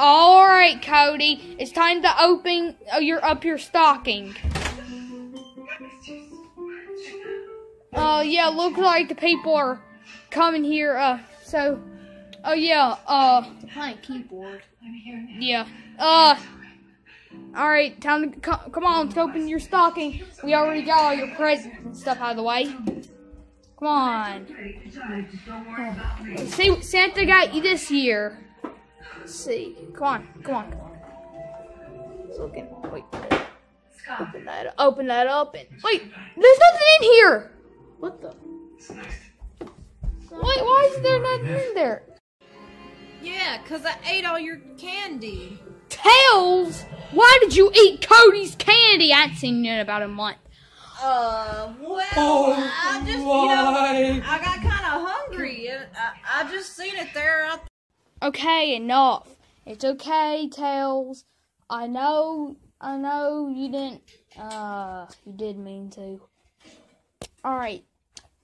All right, Cody. It's time to open uh, your up your stocking. Uh, yeah, looks like the people are coming here. Uh, so, oh yeah. Uh, Playing keyboard. yeah. Uh. All right, time to co- come on. Let's open your stocking. We already got all your presents and stuff out of the way. Come on. Let's see what Santa got you this year. Let's see. Come on. Come on. Come on. It's looking. Wait. Open that. Open that up. And wait. There's nothing in here. What the? Wait. Why is there nothing in there? Yeah, cause I ate all your candy. Tails. Why did you eat Cody's candy? I ain't seen it in about a month. Uh, well, Oh, I just, you know, why? I got kind of hungry. and I, I just seen it there. I Okay, enough. It's okay, Tails. I know, I know you didn't, uh, you did mean to. Alright,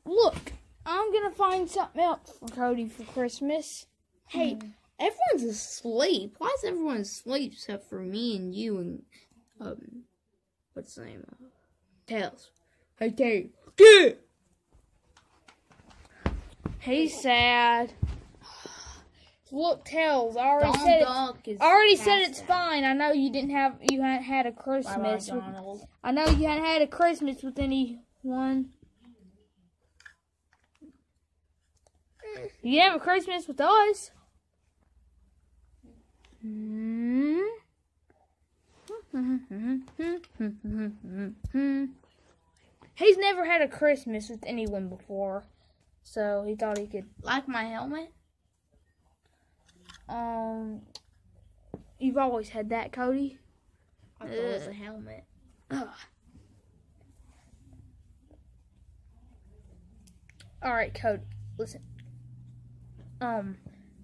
look, I'm gonna find something else for Cody for Christmas. Hey, everyone's asleep. Why is everyone asleep except for me and you and um, what's the name? Uh, Tails. Hey, Tails. Good. He's sad. Look, Tails, I already said it. I already said it's fine. I know you didn't have, you hadn't had a. Christmas. Bye-bye, with- I know you hadn't had a Christmas with anyone. You have a Christmas with us. Hmm. He's never had a Christmas with anyone before, so he thought he could. Like my helmet? Um, you've always had that, Cody. I thought it was a helmet. Ugh. All right, Cody. Listen. Um,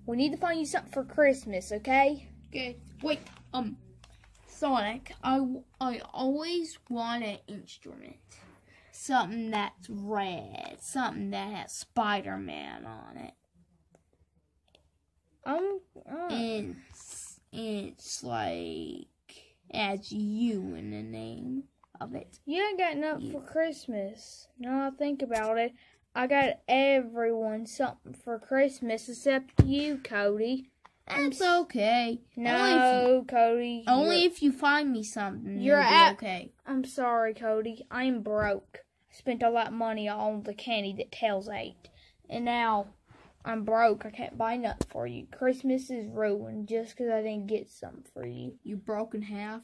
we need to find you something for Christmas, okay? Okay. Wait. Um, Sonic. I I always want an instrument. Something that's red. Something that has Spider Man on it. Um, uh, it's, it's like has you in the name of it. you ain't got nothing for Christmas. Now I think about it. I got everyone something for Christmas except you, Cody. That's okay. Only you, No, Cody. only if you find me something. You're at- okay. I'm sorry, Cody. I'm broke. I spent all that money on the candy that Tails ate. And now I'm broke. I can't buy nothing for you. Christmas is ruined just 'cause I didn't get something for you. You broke in half.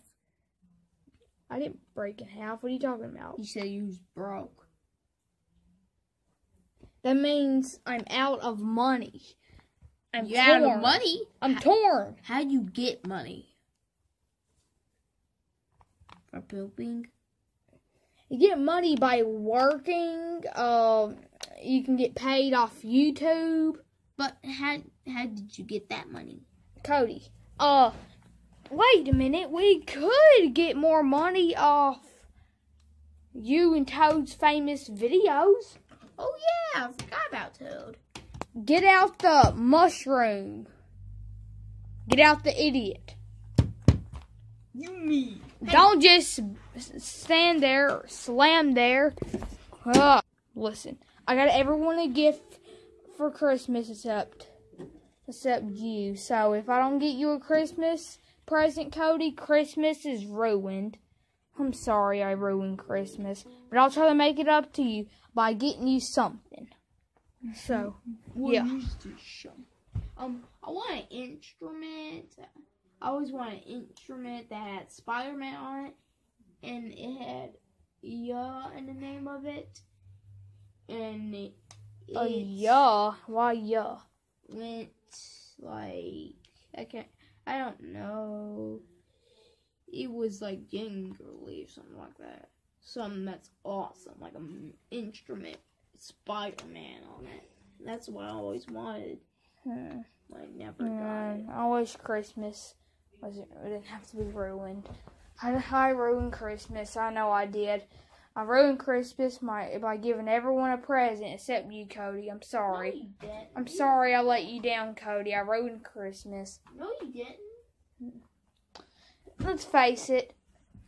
I didn't break in half. What are you talking about? You said you was broke. That means I'm out of money. I'm You torn. out of money. I'm How- torn. How'd you get money? For pooping? You get money by working. Um, you can get paid off YouTube. But how how did you get that money? Cody. Uh, wait a minute. We could get more money off you and Toad's famous videos. Oh yeah, I forgot about Toad. Get out the mushroom. Get out the idiot. You me. Don't just stand there, or slam there. Ugh. Listen, I got everyone a gift for Christmas except except you. So if I don't get you a Christmas present, Cody, Christmas is ruined. I'm sorry I ruined Christmas, but I'll try to make it up to you by getting you something. So, What Yeah. is this show? Um, I want an instrument. I always want an instrument that had Spider Man on it, and it had yeah in the name of it, and it, uh, yeah, why yeah? went like I can't I don't know. It was like jingly or something like that. Something that's awesome, like an instrument, Spider Man on it. That's what I always wanted. Hmm. I never got it. I wish Christmas wasn't it didn't have to be ruined. I, I ruined Christmas. I know I did. I ruined Christmas my, by giving everyone a present except you, Cody. I'm sorry. No. I'm sorry I let you down, Cody. I ruined Christmas. No, you didn't. let's face it,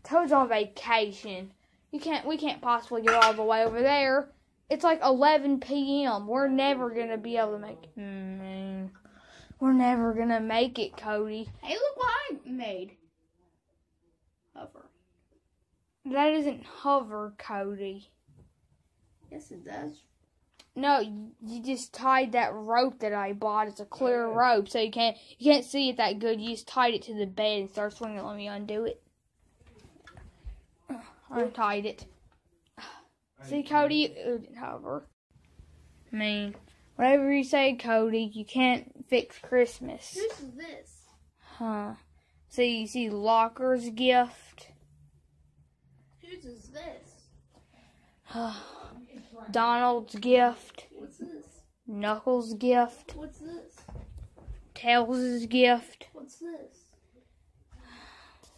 Toad's on vacation. You can't. We can't possibly get all the way over there. It's like 11 p.m. We're never gonna be able to make. Mm, we're never gonna make it, Cody. Hey, look what I made. Hover. That isn't hover, Cody. Yes, it does. No, you- you just tied that rope that I bought. It's a clear rope, so you can't you can't see it that good. You just tied it to the bed and start swinging. Let me undo it. I untied it. See, Cody, it didn't hover. I mean, whatever you say, Cody, you can't fix Christmas, Whose is this? huh? See, you see, Locker's gift, Is this? Donald's gift, What's this? Knuckles' gift, What's this? Tails' gift. What's this?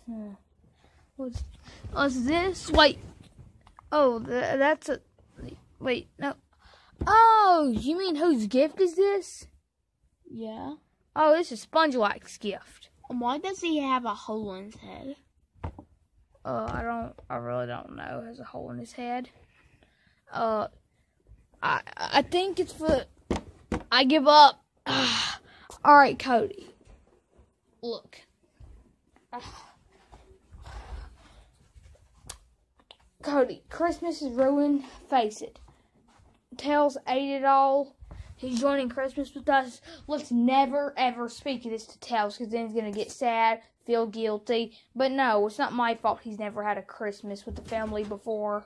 What's, what's this? Wait. Oh, th- that's a. Wait, no. Oh, you mean whose gift is this? Yeah. Oh, this is SpongeWack's gift. Why does he have a hole in his head? Uh, I don't. I really don't know. Has a hole in his head. Uh, I I think it's for. I give up. All right, Cody. Look. Cody, Christmas is ruined. Face it. Tails ate it all. He's joining Christmas with us. Let's never ever speak of this to Tails because then he's gonna get sad, feel guilty. But no, it's not my fault. He's never had a Christmas with the family before.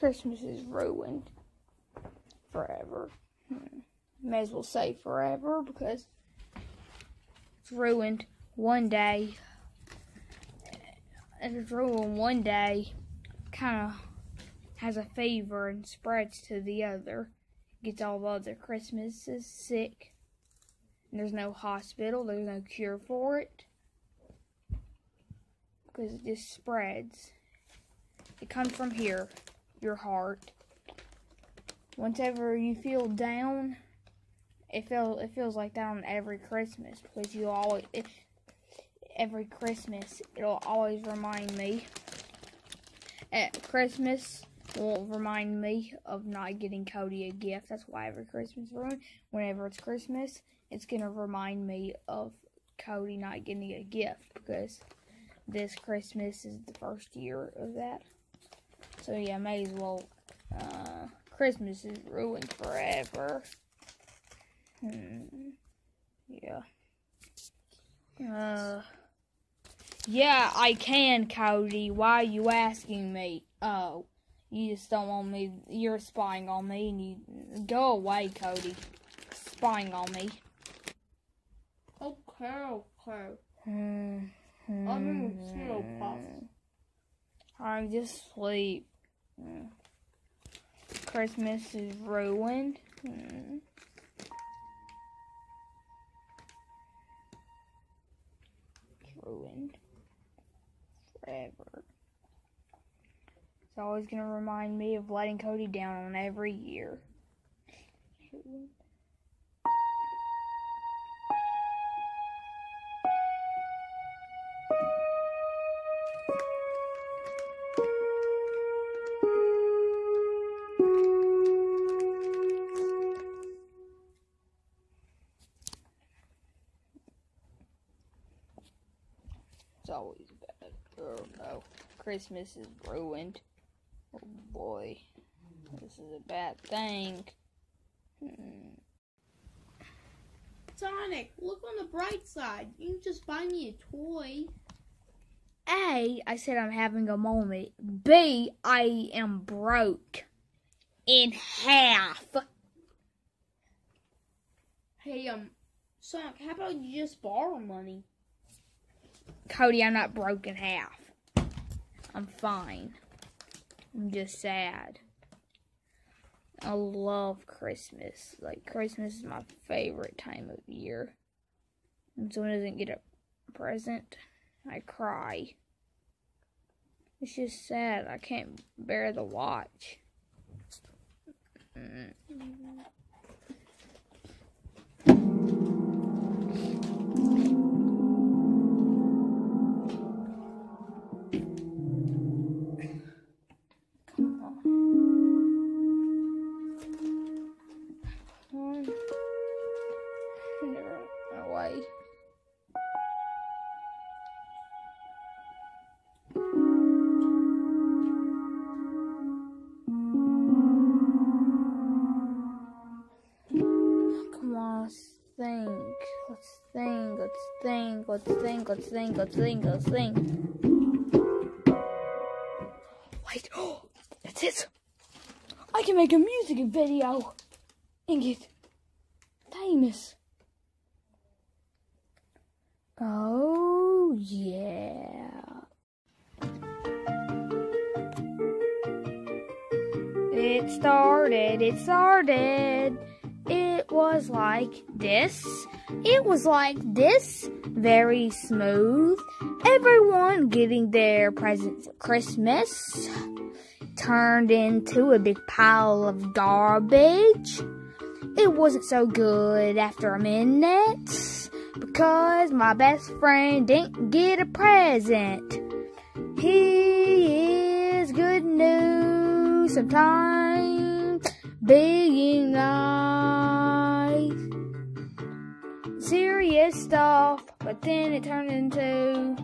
Christmas is ruined forever. Hmm. May as well say forever because it's ruined one day. It's ruined one day, kind of has a fever and spreads to the other. Gets all the other Christmases sick. And there's no hospital, there's no cure for it. Because it just spreads. It comes from here your heart. Whenever you feel down, it feel it feels like that on every Christmas because you always it, every Christmas it'll always remind me. At Christmas will remind me of not getting Cody a gift. That's why every Christmas. Whenever it's Christmas, it's gonna remind me of Cody not getting a gift because this Christmas is the first year of that. So yeah, may as well. Uh, Christmas is ruined forever. Hmm. Yeah. Uh. Yeah, I can, Cody. Why are you asking me? Oh, you just don't want me. You're spying on me, and you go away, Cody. Spying on me. Okay, okay. Hmm. I'm in cereal puffs. I'm just sleep. Christmas is ruined. Hmm. It's ruined forever. It's always gonna remind me of letting Cody down on every year. Christmas is ruined. Oh boy. This is a bad thing. Hmm. Sonic, look on the bright side. You can just buy me a toy. A, I said I'm having a moment. B, I am broke. In half. Hey, um, Sonic, how about you just borrow money? Cody, I'm not broke in half. I'm fine. I'm just sad. I love Christmas. Like Christmas is my favorite time of year. When someone doesn't get a present, I cry. It's just sad. I can't bear the watch. Mm. Come think. Let's think. Let's think. Let's think. Let's think. Let's think. Let's think. Wait. Oh, that's it. I can make a music video and get famous. Oh, yeah. It started, it started. Was like this. It was like this. Very smooth. Everyone getting their presents for Christmas turned into a big pile of garbage. It wasn't so good after a minute because my best friend didn't get a present. He is good news sometimes being nice. Serious stuff, but then it turned into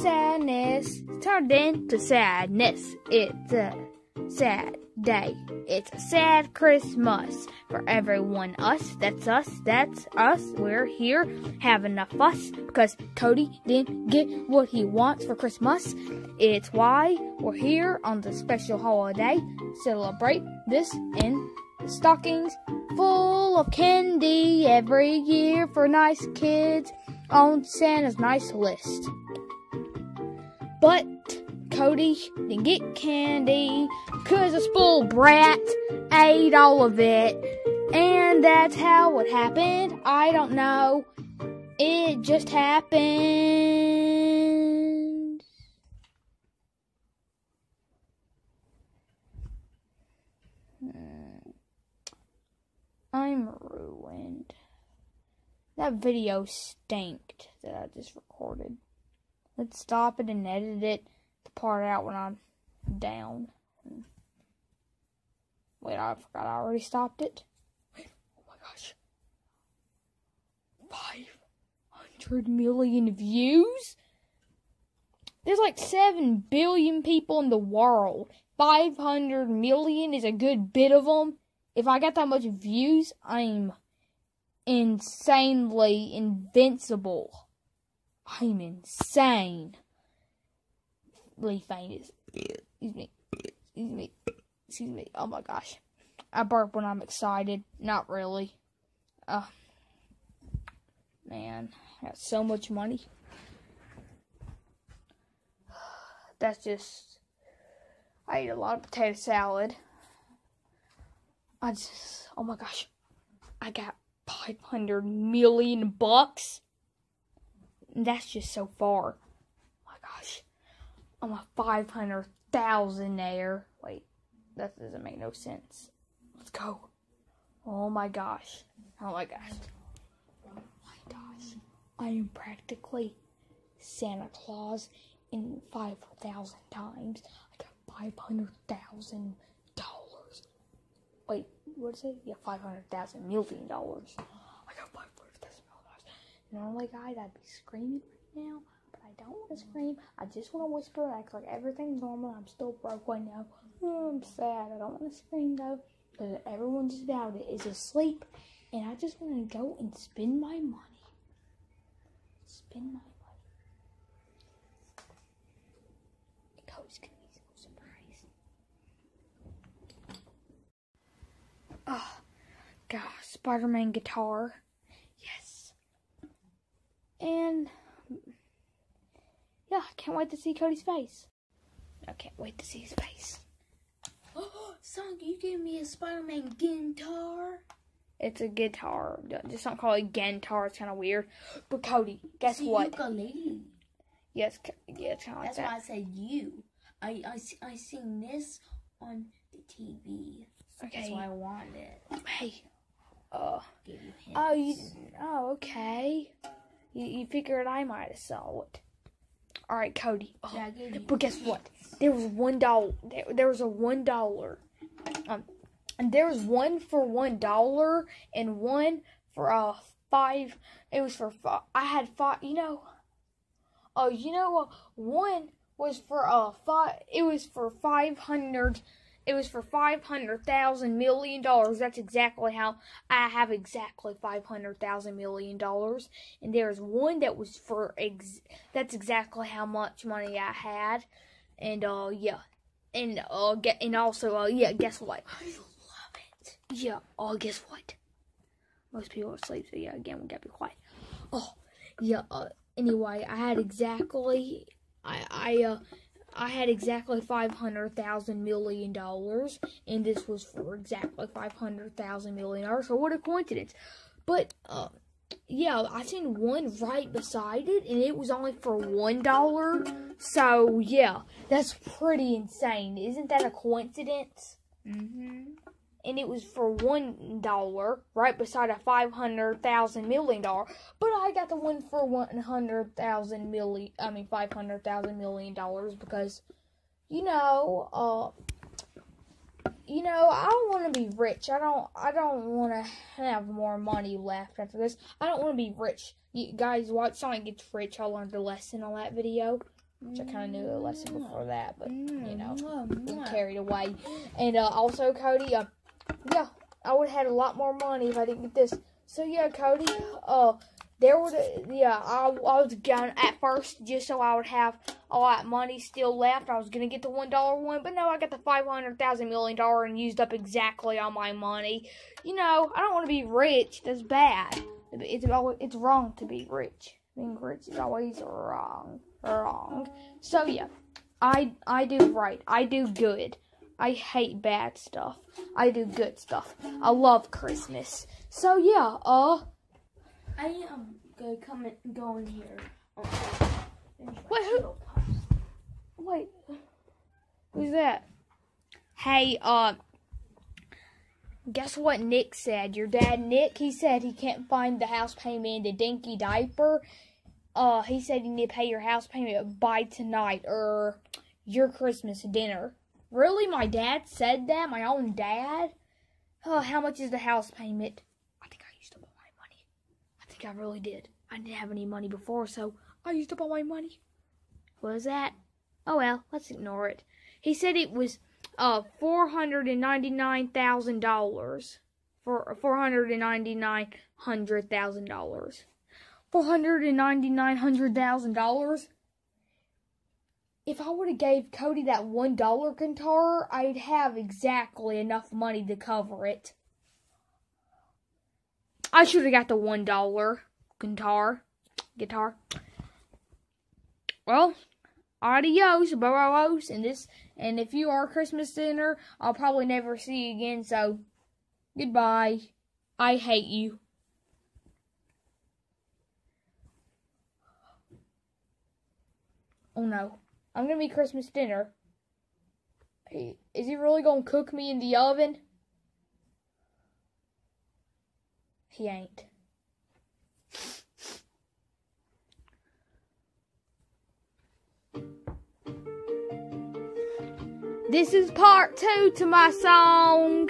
sadness. It Turned into sadness. It's a sad day. It's a sad Christmas for everyone. Us, that's us, that's us. We're here having a fuss because Cody didn't get what he wants for Christmas. It's why we're here on the special holiday. Celebrate this in stockings full of candy every year for nice kids on Santa's nice list. But Cody didn't get candy because a spoiled brat ate all of it. And that's how it happened. I don't know. It just happened. Hmm. I'm ruined. That video stinked that I just recorded. Let's stop it and edit it the part out when I'm down. Wait, I forgot I already stopped it. Wait, oh my gosh. 500 million views? There's like 7 billion people in the world. 500 million is a good bit of them. If I got that much views, I'm insanely invincible. I'm insane. Lee famous. Excuse me. Excuse me. Excuse me. Oh my gosh. I burp when I'm excited. Not really. Uh, man, I got so much money. That's just. I ate a lot of potato salad. I just. Oh my gosh. I got 500 million bucks. That's just so far. Oh my gosh. I'm a 500,000 there. Wait, that doesn't make no sense. Let's go. Oh my gosh. Oh my gosh. Oh my gosh. I am practically Santa Claus in 5,000 times. I got $500,000. Wait, what is it? Yeah, $500,000 million. I got $500,000 million. And the only guy that'd be screaming right now, but I don't want to scream. I just want to whisper and act like everything's normal. I'm still broke right now. Oh, I'm sad. I don't want to scream though. Because everyone just about it is asleep. And I just want to go and spend my money. Spend my money. Cody's going to be so surprised. Oh, gosh. Spider Man guitar. Yes. And yeah, I can't wait to see Cody's face. I can't wait to see his face. Oh, Sonic, you gave me a Spider-Man guitar. It's a guitar. Just don't call it guitar. It's kind of weird. But Cody, guess a what? Ukulele. Yes, yeah, it's kind of like That's that. why I said you. I I I seen this on the TV. That's Okay. why I wanted it. Hey. Uh. Give you. Oh, you. Oh, okay. You, you figured I might have saw it. All right, Cody. Oh, Yeah, I gave you but guess what? There was one dollar. There, there was a one dollar. Um, and there was one for one dollar and one for uh five. It was for five. I had five. You know. Oh, you know, uh, one was for uh five. It was for five hundred. It was for five hundred thousand million dollars. That's exactly how I have exactly five hundred thousand million dollars. And there's one that was for ex. That's exactly how much money I had. And uh yeah, and uh get and also uh yeah. Guess what? I love it. Yeah. Oh, guess what? Most people are asleep, so yeah. Again, we gotta be quiet. Oh, yeah. Uh, anyway, I had exactly. I I uh. I had exactly five hundred thousand million dollars, and this was for exactly five hundred thousand million dollars. So what a coincidence! But uh, yeah, I seen one right beside it, and it was only for one dollar. So yeah, that's pretty insane. Isn't that a coincidence? Mm-hmm. And it was for one dollar, right beside a five hundred thousand million dollar. But I got the one for one hundred thousand million. I mean five hundred thousand million dollars because, you know, uh, you know, I don't want to be rich. I don't. I don't want to have more money left after this. I don't want to be rich. You guys watch Sonic Gets Rich. I learned a lesson on that video, which I kind of knew a lesson before that, but you know carried away. And uh, also, Cody, uh, yeah, I would have had a lot more money if I didn't get this. So yeah, Cody, uh, there would yeah, I, I was going at first just so I would have a lot of money still left. I was gonna get the one dollar one, but no, I got the five hundred thousand million dollar and used up exactly all my money. You know, I don't want to be rich. That's bad. It's always, it's wrong to be rich. Being rich is always wrong. Wrong. So yeah. I I do right. I do good. I hate bad stuff. I do good stuff. I love Christmas. So yeah, uh I am gonna come and go in here. Wait, who- wait. Who's that? Hey, uh guess what Nick said? Your dad Nick, he said he can't find the house payment the dinky diaper. Uh he said you need to pay your house payment by tonight or your Christmas dinner. Really? My dad said that? My own dad? Oh, how much is the house payment? I think I used up all my money. I think I really did. I didn't have any money before, so I used up all my money. What was that? Oh well, let's ignore it. He said it was uh four hundred and ninety nine thousand dollars. For four hundred and ninety nine hundred thousand dollars. Four hundred and ninety nine hundred thousand dollars? If I would have gave Cody that one dollar guitar, I'd have exactly enough money to cover it. I should have got the one dollar guitar. Guitar. Well, adios, burros, and this. And if you are Christmas dinner, I'll probably never see you again. So, goodbye. I hate you. Oh no, I'm gonna be Christmas dinner. Is he really gonna cook me in the oven? He ain't. This is part two to my song.